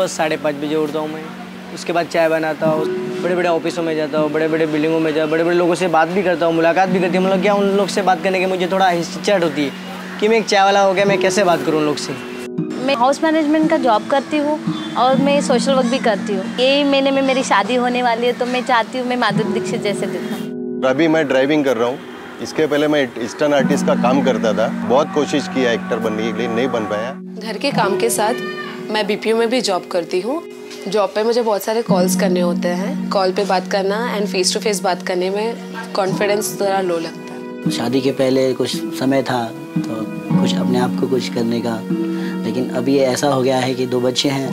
सुबह साढ़े पाँच बजे उठता हूँ मैं। उसके बाद चाय बनाता हूँ बड़े बड़े ऑफिसों में जाता हूँ बड़े बड़े बिल्डिंगों में जाता बड़े बड़े लोगों से बात भी करता हूँ मुलाकात भी करती हूँ। मतलब क्या उन लोग से बात करने की मुझे थोड़ा हिचकिचाहट होती है कि मैं एक चाय वाला हो गया मैं कैसे बात करूँ उन लोग से? मैं हाउस मैनेजमेंट का जॉब करती हूँ और मैं सोशल वर्क भी करती हूँ। यही महीने में मेरी शादी होने वाली है तो मैं चाहती हूँ मैं माधुरी दीक्षित जैसे दिखूँ। अभी मैं ड्राइविंग कर रहा हूँ। इसके पहले मैं स्टन आर्टिस्ट का काम करता था। बहुत कोशिश किया एक्टर बनने के लिए नहीं बन पाया। घर के काम के साथ मैं बीपीओ में भी जॉब करती हूँ। जॉब पे मुझे बहुत सारे कॉल्स करने होते हैं। कॉल पे बात करना एंड फेस टू फेस बात करने में कॉन्फिडेंस थोड़ा लो लगता है। शादी के पहले कुछ समय था तो कुछ अपने आप को कुछ करने का। लेकिन अभी ऐसा हो गया है कि दो बच्चे हैं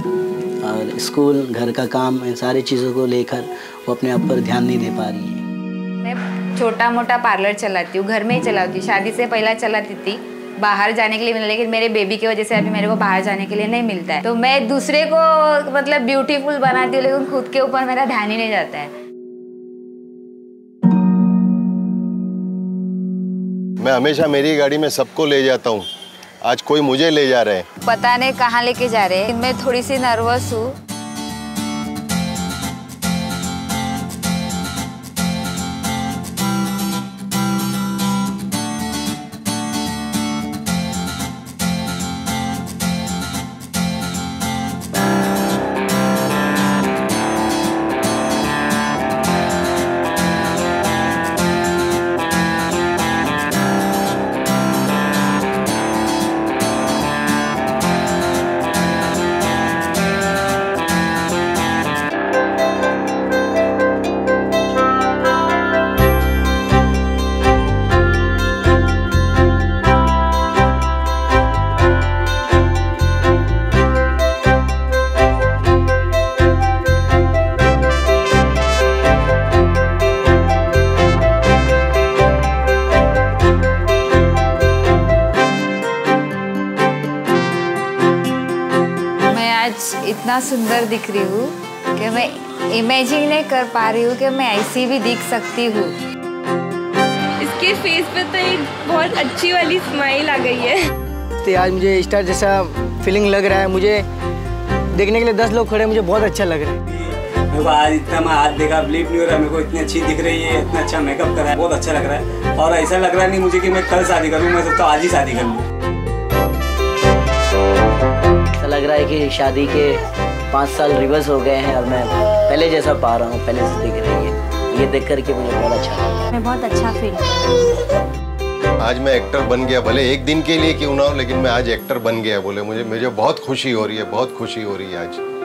और स्कूल घर का काम इन सारी चीज़ों को लेकर वो अपने आप पर ध्यान नहीं दे पा रही है। मैं छोटा मोटा पार्लर चलाती हूँ घर में ही चलाती हूँ। शादी से पहला चलाती थी। बाहर जाने के लिए मिला लेकिन मेरे बेबी की वजह से अभी मेरे को बाहर जाने के लिए नहीं मिलता है। तो मैं दूसरे को मतलब ब्यूटीफुल बनाती हूँ लेकिन खुद के ऊपर मेरा ध्यान ही नहीं जाता है। मैं हमेशा मेरी गाड़ी में सबको ले जाता हूँ। आज कोई मुझे ले जा रहे हैं। पता नहीं कहाँ लेके जा रहे हैं। मैं थोड़ी सी नर्वस हूँ। आज इतना सुंदर दिख रही हूँ कि मैं इमेजिन नहीं कर पा रही हूँ कि मैं ऐसी भी दिख सकती हूँ। इसके फेस पे तो एक बहुत अच्छी वाली स्माइल आ गई है। तो आज मुझे स्टार जैसा फीलिंग लग रहा है मुझे देखने के लिए दस लोग खड़े मुझे बहुत अच्छा लग रहा है। मेरे को आज इतना मैं हाथ देखा बिलीव नहीं हो रहा मेरे को इतनी अच्छी दिख रही है इतना अच्छा मेकअप करा है बहुत अच्छा लग रहा है। और ऐसा लग रहा नहीं मुझे कि मैं कल शादी करूँ मैं सोचता हूँ आज ही शादी कर लूँ। ऐसा लग रहा है कि शादी के पाँच साल रिवर्स हो गए हैं और मैं पहले जैसा पा रहा हूँ पहले से दिख रही है। ये देख करके मुझे बहुत अच्छा लगा। मैं बहुत अच्छा फील आज मैं एक्टर बन गया भले एक दिन के लिए क्यों ना हो लेकिन मैं आज एक्टर बन गया बोले मुझे मुझे बहुत खुशी हो रही है बहुत खुशी हो रही है आज।